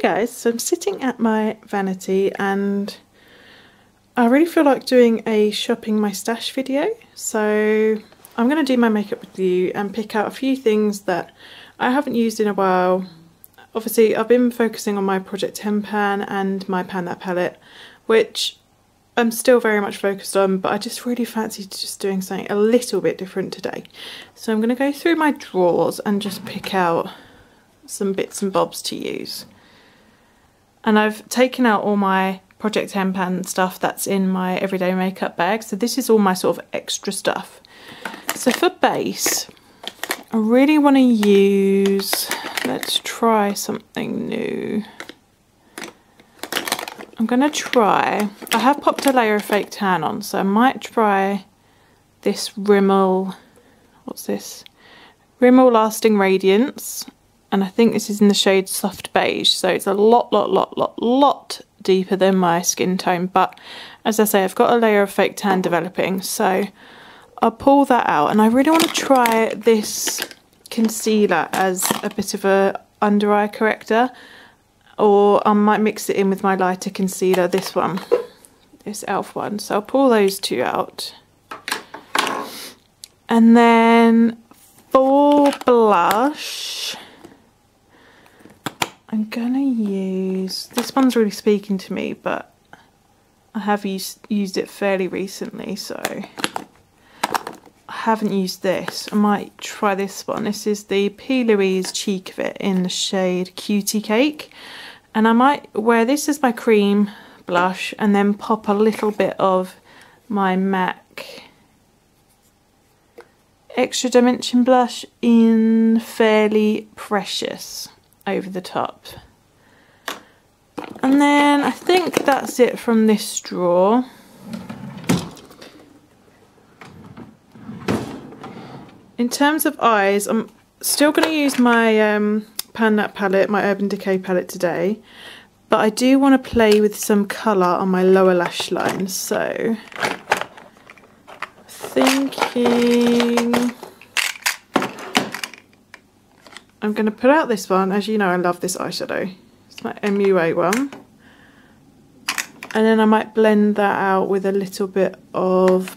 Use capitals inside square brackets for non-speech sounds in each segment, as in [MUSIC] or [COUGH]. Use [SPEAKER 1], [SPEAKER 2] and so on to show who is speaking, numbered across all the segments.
[SPEAKER 1] Guys, so I'm sitting at my vanity and I really feel like doing a shopping my stash video. So I'm going to do my makeup with you and pick out a few things that I haven't used in a while. Obviously I've been focusing on my Project 10 pan and my Pan That palette, which I'm still very much focused on, but I just really fancied just doing something a little bit different today. So I'm going to go through my drawers and just pick out some bits and bobs to use. And I've taken out all my Project 10 stuff that's in my everyday makeup bag. So this is all my sort of extra stuff. So for base, I really want to use, let's try something new. I'm going to try, I have popped a layer of fake tan on, so I might try this Rimmel, what's this? Rimmel Lasting Radiance, and I think this is in the shade Soft Beige, so it's a lot, lot, lot, lot, lot deeper than my skin tone, but as I say, I've got a layer of fake tan developing, so I'll pull that out, and I really want to try this concealer as a bit of a under eye corrector or I might mix it in with my lighter concealer, this one, this e.l.f. one. So I'll pull those two out. And then for blush, I'm gonna use, this one's really speaking to me, but I have used, used it fairly recently, so I haven't used this. I might try this one. This is the P. Louise Cheek Fit in the shade Cutie Cake and I might wear this as my cream blush and then pop a little bit of my MAC extra dimension blush in Fairly Precious over the top. And then I think that's it from this drawer. In terms of eyes, I'm still going to use my um, Pan That palette, my Urban Decay palette today. But I do want to play with some colour on my lower lash line. So, thinking... I'm going to put out this one. As you know, I love this eyeshadow. It's my MUA one. And then I might blend that out with a little bit of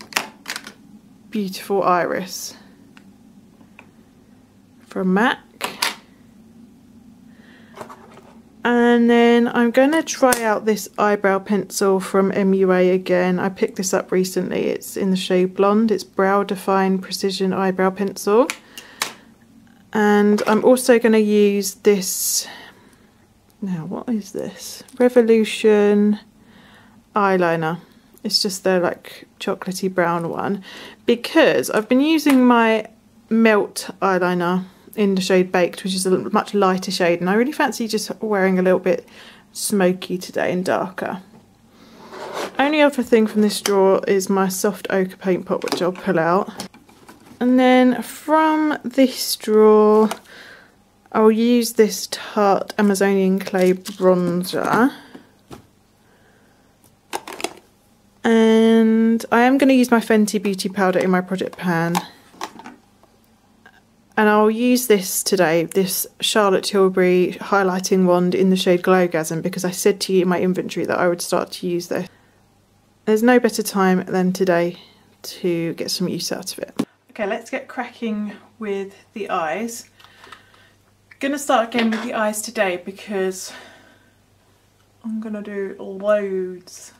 [SPEAKER 1] Beautiful Iris from MAC. And then I'm going to try out this eyebrow pencil from MUA again. I picked this up recently. It's in the shade Blonde. It's Brow Define Precision Eyebrow Pencil. And I'm also going to use this, now what is this? Revolution eyeliner. It's just the like chocolatey brown one. Because I've been using my Melt eyeliner in the shade Baked, which is a much lighter shade, and I really fancy just wearing a little bit smoky today and darker. Only other thing from this drawer is my soft ochre paint pot, which I'll pull out. And then from this drawer, I'll use this Tarte Amazonian Clay bronzer. And I am going to use my Fenty Beauty Powder in my project pan and I'll use this today, this Charlotte Tilbury highlighting wand in the shade Glowgasm because I said to you in my inventory that I would start to use this. There's no better time than today to get some use out of it. Okay, let's get cracking with the eyes. Gonna start again with the eyes today because I'm gonna do loads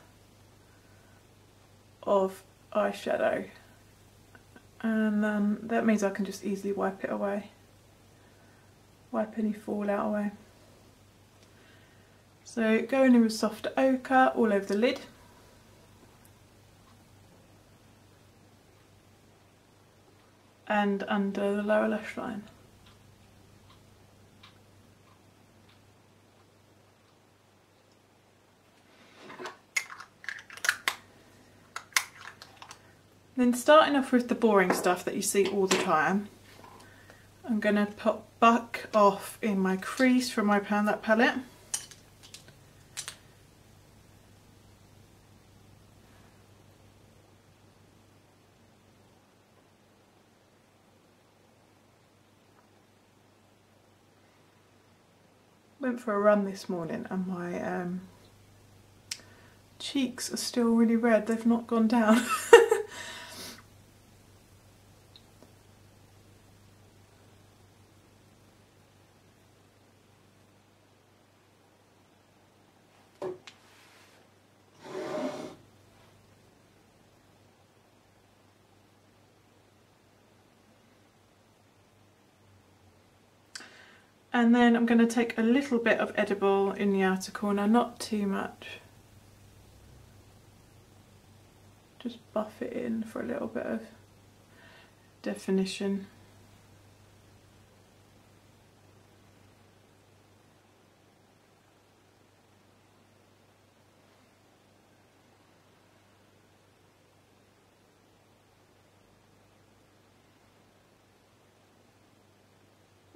[SPEAKER 1] of eyeshadow. And um, that means I can just easily wipe it away. Wipe any fallout away. So going in with soft ochre all over the lid and under the lower lash line Then starting off with the boring stuff that you see all the time, I'm going to put back off in my crease from my Pan That palette. Went for a run this morning and my um, cheeks are still really red. They've not gone down. [LAUGHS] And then I'm going to take a little bit of edible in the outer corner, not too much. Just buff it in for a little bit of definition.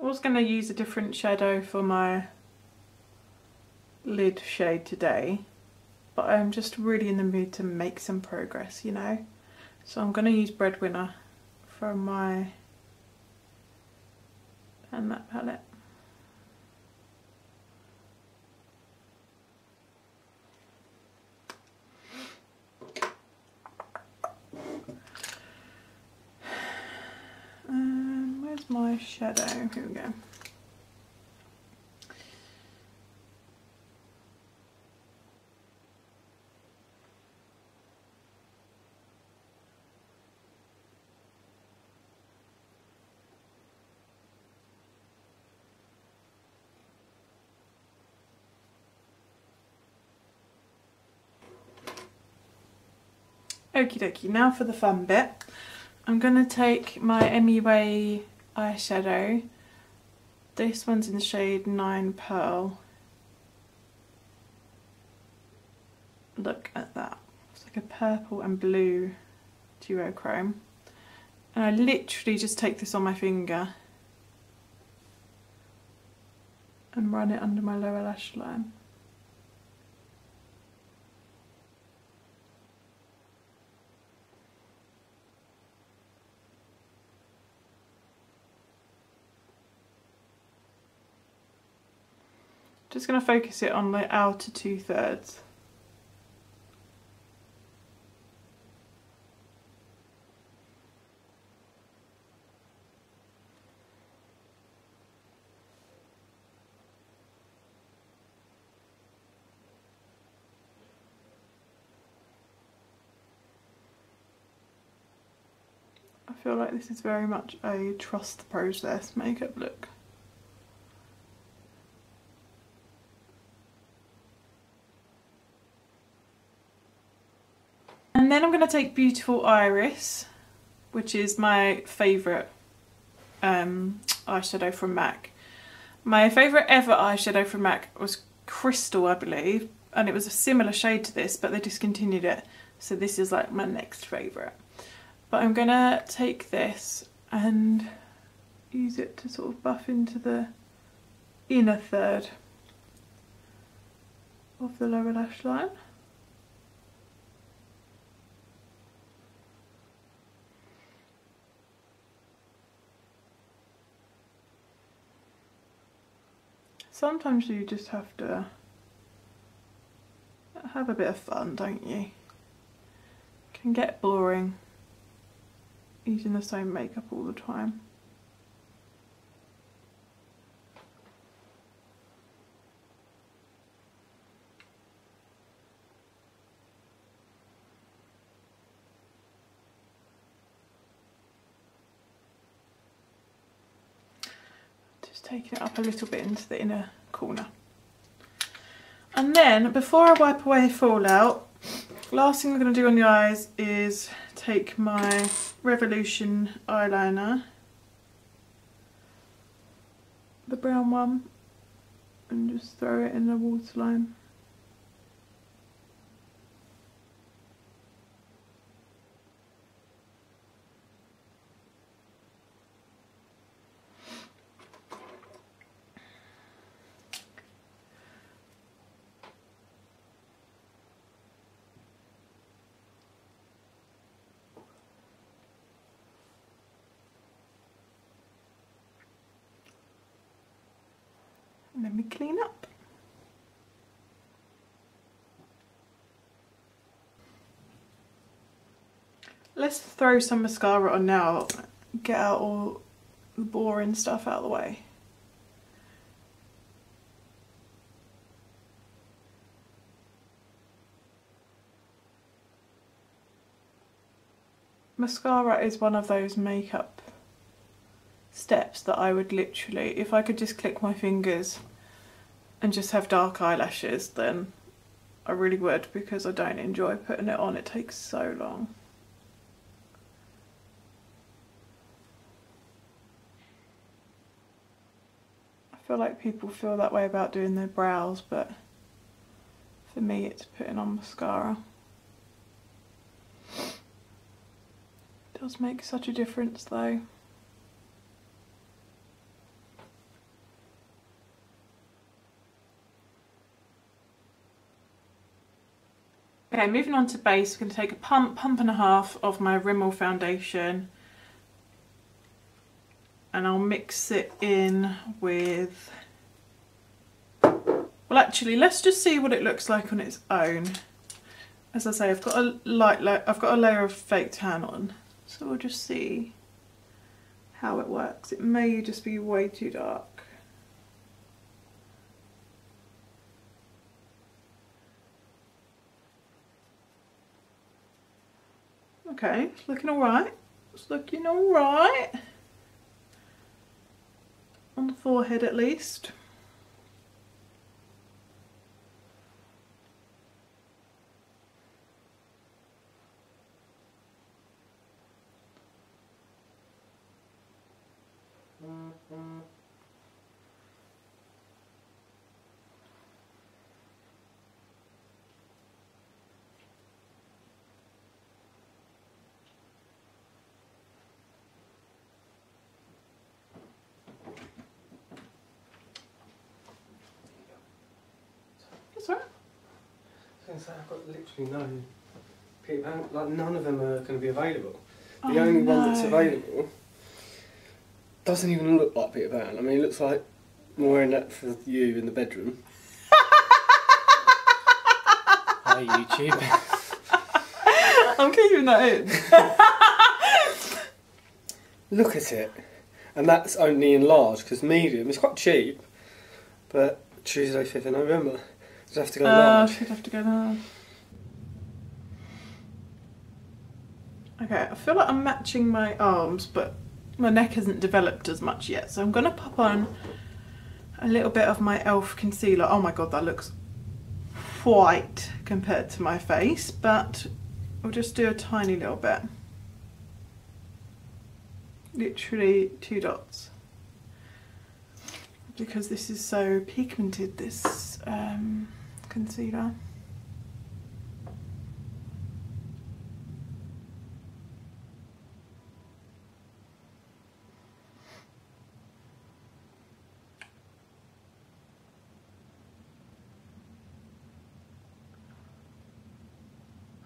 [SPEAKER 1] I was going to use a different shadow for my lid shade today but I'm just really in the mood to make some progress you know? So I'm going to use Breadwinner for my and that palette my shadow. Here we go. Okie dokie, now for the fun bit. I'm going to take my MUA eyeshadow. This one's in the shade 9 Pearl. Look at that. It's like a purple and blue duochrome. And I literally just take this on my finger and run it under my lower lash line. Just going to focus it on the outer two thirds. I feel like this is very much a trust the process makeup look. And then I'm going to take Beautiful Iris, which is my favourite um, eyeshadow from MAC. My favourite ever eyeshadow from MAC was Crystal, I believe, and it was a similar shade to this, but they discontinued it. So this is like my next favourite. But I'm going to take this and use it to sort of buff into the inner third of the lower lash line. Sometimes you just have to have a bit of fun, don't you? Can get boring using the same makeup all the time. taking it up a little bit into the inner corner. And then, before I wipe away fallout, last thing I'm going to do on the eyes is take my Revolution eyeliner, the brown one, and just throw it in the waterline. clean up. Let's throw some mascara on now, get out all the boring stuff out of the way. Mascara is one of those makeup steps that I would literally, if I could just click my fingers and just have dark eyelashes, then I really would because I don't enjoy putting it on. It takes so long. I feel like people feel that way about doing their brows, but for me it's putting on mascara. It does make such a difference though. Okay, moving on to base, I'm going to take a pump, pump and a half of my Rimmel foundation and I'll mix it in with, well actually let's just see what it looks like on its own. As I say, I've got a light, I've got a layer of fake tan on, so we'll just see how it works. It may just be way too dark. Okay, it's looking alright. It's looking alright. On the forehead at least.
[SPEAKER 2] Say I've got literally no Peter Pan. Like none of them are going to be available. The oh, only no. one that's available doesn't even look like Peter Pan. I mean, it looks like I'm wearing that for you in the bedroom. [LAUGHS] Hi YouTube. [LAUGHS]
[SPEAKER 1] I'm keeping that
[SPEAKER 2] in. [LAUGHS] Look at it. And that's only in large because medium is quite cheap. But Tuesday, 5th of November. Does have to go uh,
[SPEAKER 1] should have to go large. Okay, I feel like I'm matching my arms, but my neck hasn't developed as much yet. So I'm going to pop on a little bit of my e.l.f. concealer. Oh my god, that looks white compared to my face, but I'll just do a tiny little bit. Literally two dots. Because this is so pigmented, this um, concealer.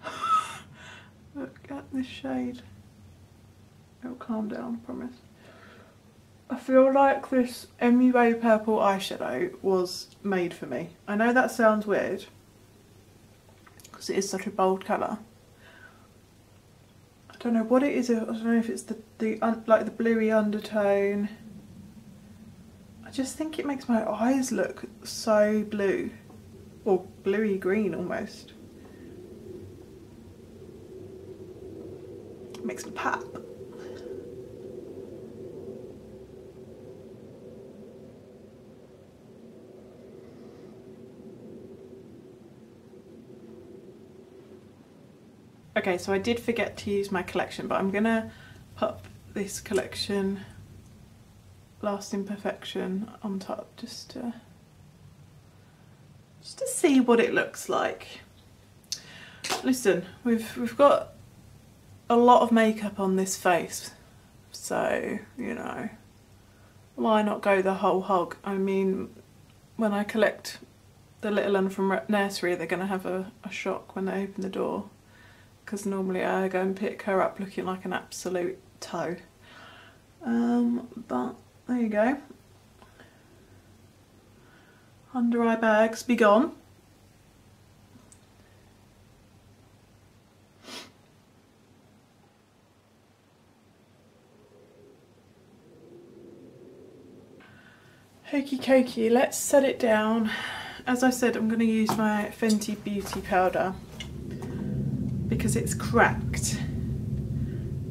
[SPEAKER 1] [LAUGHS] Look at this shade. It'll calm down, I promise. I feel like this MUA purple eyeshadow was made for me. I know that sounds weird because it is such a bold colour. I don't know what it is. I don't know if it's the, the like the bluey undertone. I just think it makes my eyes look so blue or bluey green almost. It makes me pop. Okay, so I did forget to use my collection, but I'm gonna pop this collection Lasting Perfection on top just to just to see what it looks like. Listen, we've we've got a lot of makeup on this face, so you know, why not go the whole hog? I mean, when I collect the little one from nursery, they're gonna have a, a shock when they open the door because normally I go and pick her up looking like an absolute toe. Um, but there you go. Under eye bags be gone. Hokey cokey, let's set it down. As I said, I'm going to use my Fenty Beauty powder because it's cracked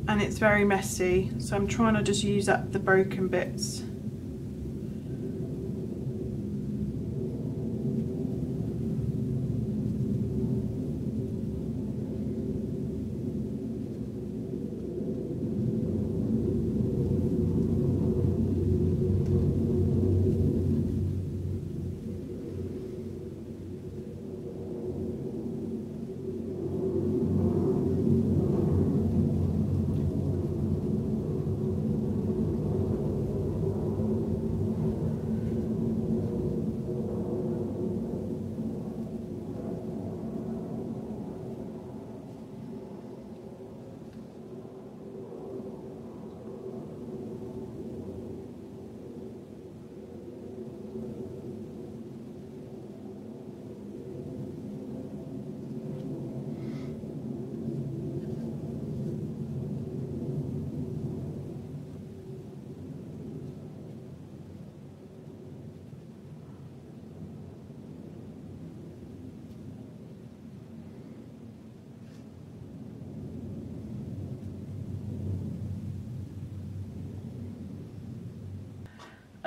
[SPEAKER 1] and it's very messy. So I'm trying to just use up the broken bits.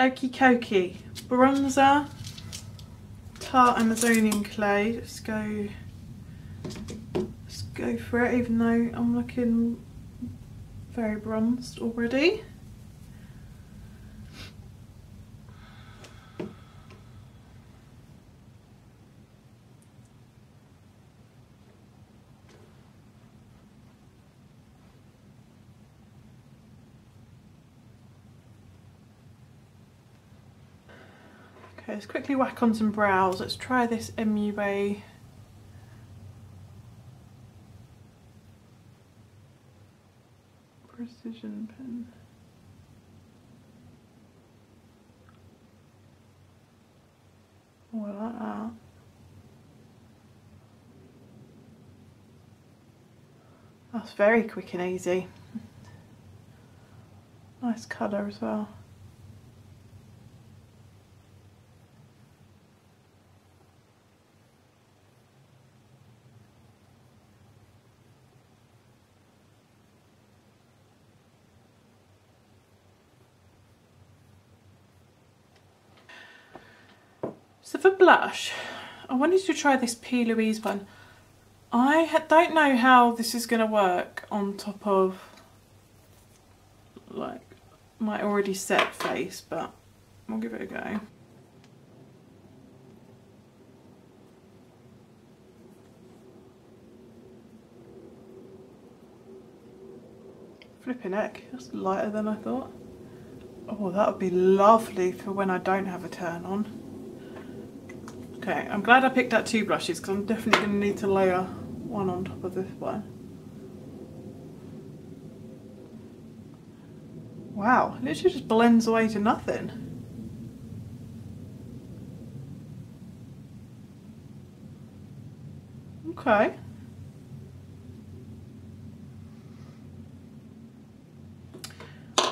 [SPEAKER 1] Okie Koki bronzer, Tarte Amazonian clay. Let's go. Let's go for it. Even though I'm looking very bronzed already. Let's quickly whack on some brows. Let's try this MUA precision pen. Oh, I like that. That's very quick and easy. [LAUGHS] Nice colour as well. So for blush, I wanted to try this P. Louise one. I don't know how this is going to work on top of like my already set face, but we'll give it a go. Flipping heck, that's lighter than I thought. Oh, that would be lovely for when I don't have a turn on. Okay, I'm glad I picked out two brushes because I'm definitely going to need to layer one on top of this one. Wow, it literally just blends away to nothing. Okay.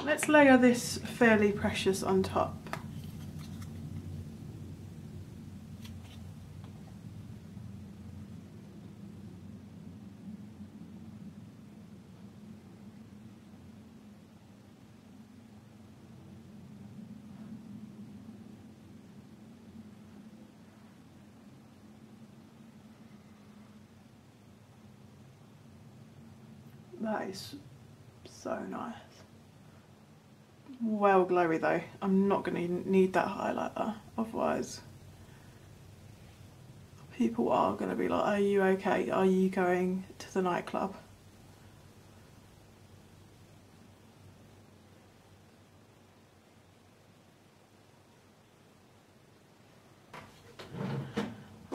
[SPEAKER 1] Let's layer this fairly precious on top. That is so nice. Well glowy though. I'm not going to need that highlighter. Otherwise, people are going to be like, are you okay? Are you going to the nightclub?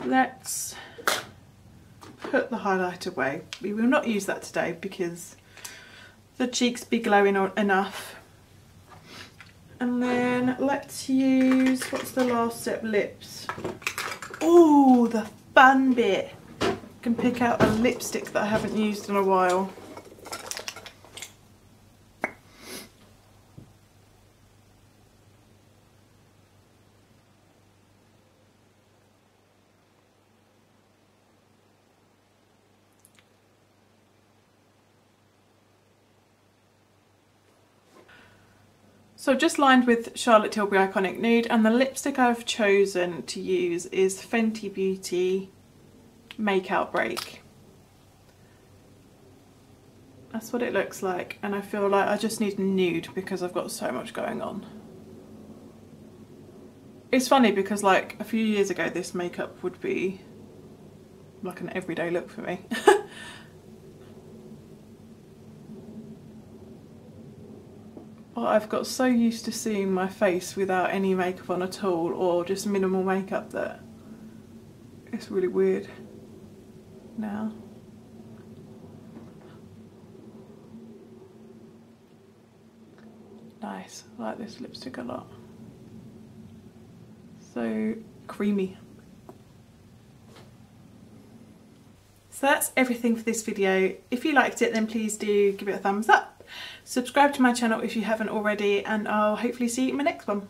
[SPEAKER 1] Let's put the highlight away. We will not use that today because the cheeks be glowing enough. And then let's use, what's the last step, lips. Oh, the fun bit. I can pick out a lipstick that I haven't used in a while. So I've just lined with Charlotte Tilbury Iconic Nude and the lipstick I've chosen to use is Fenty Beauty Make Out Break. That's what it looks like and I feel like I just need nude because I've got so much going on. It's funny because like a few years ago this makeup would be like an everyday look for me. [LAUGHS] but I've got so used to seeing my face without any makeup on at all or just minimal makeup that it's really weird now. Nice, I like this lipstick a lot. So creamy. So that's everything for this video. If you liked it then please do give it a thumbs up. Subscribe to my channel if you haven't already and I'll hopefully see you in my next one.